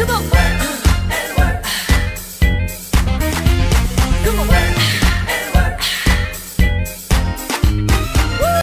Come on.